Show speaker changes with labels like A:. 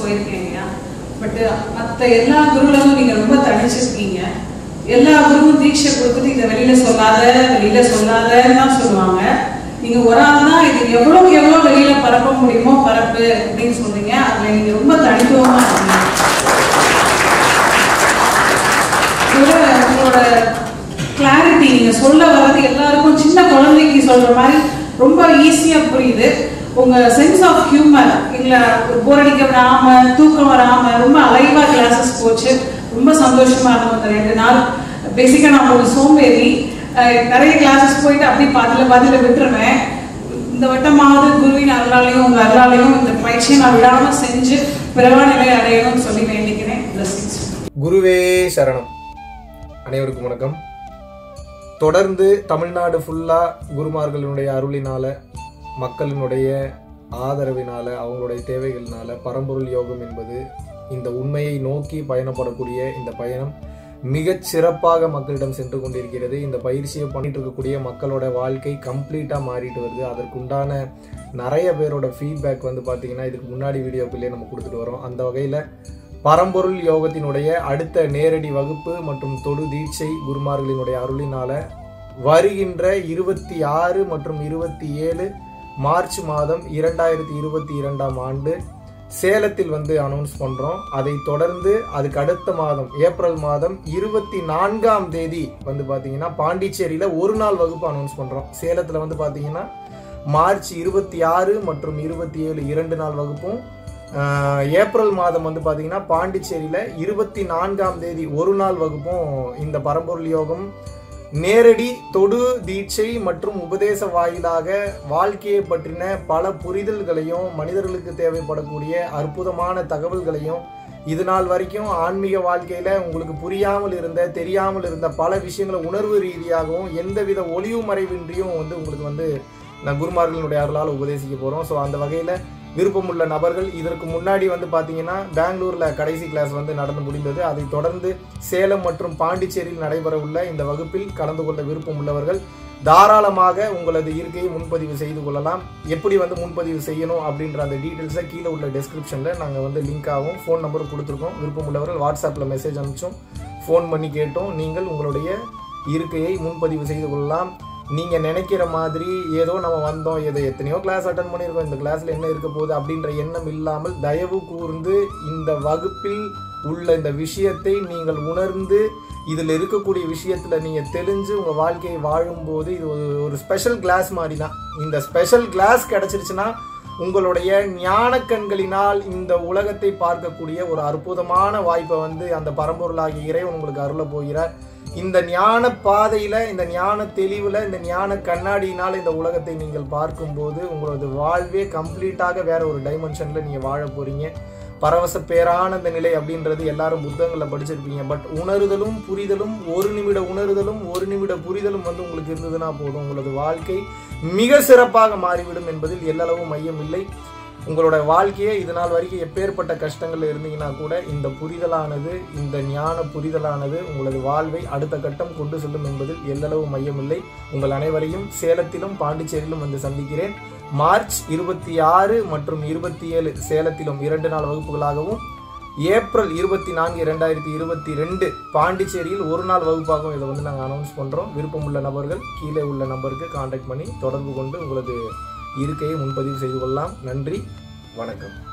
A: போயிருக்கீங்க போயிருக்கேன் பட் மற்ற எல்லா குருவிலும் நீங்க ரொம்ப தனிச்சிருக்கீங்க. எல்லா குருவும் தீட்சை கொடுத்துட்டு இதை வெளியில சொல்லாத வெளியில சொல்லாதன்னு தான் சொல்லுவாங்க. நீங்க ஒரு ஆள் தான் இது எவ்வளவுக்கு எவ்வளவு வெளியில பரப்ப முடியுமோ பரப்பு அப்படின்னு சொல்றீங்க. அதுல நீங்க ரொம்ப தனித்துவமா இருக்கீங்க. உங்களோட கிளாரிட்டி நீங்க சொல்ல வர்றது எல்லாருக்கும் சின்ன குழந்தைக்கு சொல்ற மாதிரி ரொம்ப ஈஸியா புரியுது. உங்க சென்ஸ் ஆஃப் ஹியூமர் இல்ல போர் அடிக்க விடாம தூக்கம் வராம ரொம்ப அலைவா கிளாஸஸ் போச்சு. ரொம்ப சந்தோஷமா இருக்கும் அந்த ரெண்டு நாள். பேசிக்கா நான் ஒரு சோம்பேறி. நிறைய கிளாஸஸ் போயிட்டு அப்படியே பாதியில பாதியில விட்டுருவேன். இந்த வட்டமாவது குருவின் அருளாலையும் உங்க அருளாலையும் இந்த பயிற்சியை நான் விடாம செஞ்சு பிறவா நிலை அடையணும்னு சொல்லி வேண்டிக்கிறேன்.
B: குருவே சரணம். அனைவருக்கும் வணக்கம். தொடர்ந்து தமிழ்நாடு ஃபுல்லாக குருமார்களினுடைய அருளினால மக்களினுடைய ஆதரவினால அவங்களுடைய தேவைகளினால பரம்பொருள் யோகம் என்பது இந்த உண்மையை நோக்கி பயணப்படக்கூடிய இந்த பயணம் மிகச் சிறப்பாக மக்களிடம் சென்று கொண்டிருக்கிறது. இந்த பயிற்சியை பண்ணிட்டு இருக்கக்கூடிய மக்களோட வாழ்க்கை கம்ப்ளீட்டா மாறிட்டு வருது. அதற்குண்டான நிறைய பேரோட ஃபீட்பேக் வந்து பாத்தீங்கன்னா இதுக்கு முன்னாடி வீடியோக்குள்ளேயே நம்ம கொடுத்துட்டு வரோம். அந்த வகையில பரம்பொருள் யோகத்தினுடைய அடுத்த நேரடி வகுப்பு மற்றும் தொடு தீட்சை குருமார்களினுடைய அருளினால வருகின்ற இருபத்தி ஆறு மற்றும் இருபத்தி ஏழு மார்ச் மாதம் இரண்டாயிரத்தி இருபத்தி இரண்டாம் ஆண்டு சேலத்தில் வந்து அனௌன்ஸ் பண்ணுறோம் அதை தொடர்ந்து அதுக்கு அடுத்த மாதம் ஏப்ரல் மாதம் இருபத்தி நான்காம் தேதி வந்து பார்த்தீங்கன்னா பாண்டிச்சேரியில் ஒரு நாள் வகுப்பு அனௌன்ஸ் பண்ணுறோம் சேலத்தில் வந்து பார்த்தீங்கன்னா மார்ச் இருபத்தி ஆறு மற்றும் இருபத்தி ஏழு இரண்டு நாள் வகுப்பும் ஏப்ரல் மாதம் வந்து பார்த்தீங்கன்னா பாண்டிச்சேரியில் இருபத்தி நான்காம் தேதி ஒரு நாள் வகுப்பும் இந்த பரம்பொருள் யோகம் நேரடி தொடு தீட்சை மற்றும் உபதேச வாயிலாக வாழ்க்கையை பற்றின பல புரிதல்களையும் மனிதர்களுக்கு தேவைப்படக்கூடிய அற்புதமான தகவல்களையும் இது நாள் வரைக்கும் ஆன்மீக வாழ்க்கையில் உங்களுக்கு புரியாமல் இருந்த தெரியாமல் இருந்த பல விஷயங்களை உணர்வு ரீதியாகவும் எந்தவித ஒளிவு மறைவின்றியும் வந்து உங்களுக்கு வந்து நான் குருமார்களினுடைய அருளால் உபதேசிக்க போகிறோம் ஸோ அந்த வகையில் விருப்பமுள்ள நபர்கள். இதற்கு முன்னாடி வந்து பார்த்தீங்கன்னா பெங்களூரில் கடைசி கிளாஸ் வந்து நடந்து முடிந்தது. அதை தொடர்ந்து சேலம் மற்றும் பாண்டிச்சேரியில் நடைபெற உள்ள இந்த வகுப்பில் கலந்து கொள்ள விருப்பம் உள்ளவர்கள் தாராளமாக உங்களது இருக்கையை முன்பதிவு செய்து கொள்ளலாம். எப்படி வந்து முன்பதிவு செய்யணும் அப்படின்ற அந்த டீட்டெயில்ஸை கீழே உள்ள டிஸ்கிரிப்ஷனில் நாங்கள் வந்து லிங்காகவும் ஃபோன் நம்பரும் கொடுத்துருக்கோம். விருப்பம் உள்ளவர்கள் வாட்ஸ்அப்பில் மெசேஜ் அனுப்பிச்சோம் ஃபோன் பண்ணி கேட்டோம். நீங்கள் உங்களுடைய இருக்கையை முன்பதிவு செய்து கொள்ளலாம். நீங்கள் நினைக்கிற மாதிரி ஏதோ நம்ம வந்தோம் ஏதோ எத்தனையோ கிளாஸ் அட்டன் பண்ணியிருக்கோம் இந்த கிளாஸில் என்ன இருக்க போகுது அப்படின்ற எண்ணம் இல்லாமல் தயவு கூர்ந்து இந்த வகுப்பில் உள்ள இந்த விஷயத்தை நீங்கள் உணர்ந்து இதில் இருக்கக்கூடிய விஷயத்தில் நீங்கள் தெரிஞ்சு உங்கள் வாழ்க்கையை வாழும்போது இது ஒரு ஒரு ஸ்பெஷல் கிளாஸ் மாதிரி தான் இந்த ஸ்பெஷல் கிளாஸ் கிடச்சிருச்சுன்னா உங்களுடைய ஞான கண்களினால் இந்த உலகத்தை பார்க்கக்கூடிய ஒரு அற்புதமான வாய்ப்பை வந்து அந்த பரம்பொருளாகிய இறைவன் உங்களுக்கு அருள போகிறார். இந்த ஞான பாதையில இந்த ஞான தெளிவுல இந்த ஞான கண்ணாடியினால் இந்த உலகத்தை நீங்கள் பார்க்கும்போது உங்களது வாழ்வே கம்ப்ளீட்டாக வேற ஒரு டைமென்ஷன்ல நீங்க வாழ போறீங்க. பரவச பேரானந்த நிலை அப்படின்றது எல்லாரும் புத்தகங்களில் படிச்சிருப்பீங்க. பட் உணருதலும் புரிதலும் ஒரு நிமிட உணருதலும் ஒரு நிமிட புரிதலும் வந்து உங்களுக்கு இருந்ததுன்னா போதும். உங்களது வாழ்க்கை மிக சிறப்பாக மாறிவிடும் என்பதில் எல்லளவும் மையம் இல்லை உங்களோட வாழ்க்கையை இது நாள் வரைக்கும் எப்பேற்பட்ட கஷ்டங்கள் இருந்தீங்கன்னா கூட இந்த புரிதலானது இந்த ஞான புரிதலானது உங்களது வாழ்வை அடுத்த கட்டம் கொண்டு செல்லும் என்பதில் எல்லளவு மையமில்லை. உங்கள் அனைவரையும் சேலத்திலும் பாண்டிச்சேரியிலும் வந்து சந்திக்கிறேன். மார்ச் இருபத்தி ஆறு மற்றும் இருபத்தி ஏழு சேலத்திலும் இரண்டு நாள் வகுப்புகளாகவும் ஏப்ரல் இருபத்தி நான்கு இரண்டாயிரத்தி இருபத்தி ரெண்டு பாண்டிச்சேரியில் ஒரு நாள் வகுப்பாகவும் இதை வந்து நாங்கள் அனௌன்ஸ் பண்ணுறோம் விருப்பமுள்ள நபர்கள் கீழே உள்ள நபருக்கு காண்டாக்ட் பண்ணி தொடர்பு கொண்டு உங்களது இருக்கையை முன்பதிவு செய்து கொள்ளலாம். நன்றி. வணக்கம்.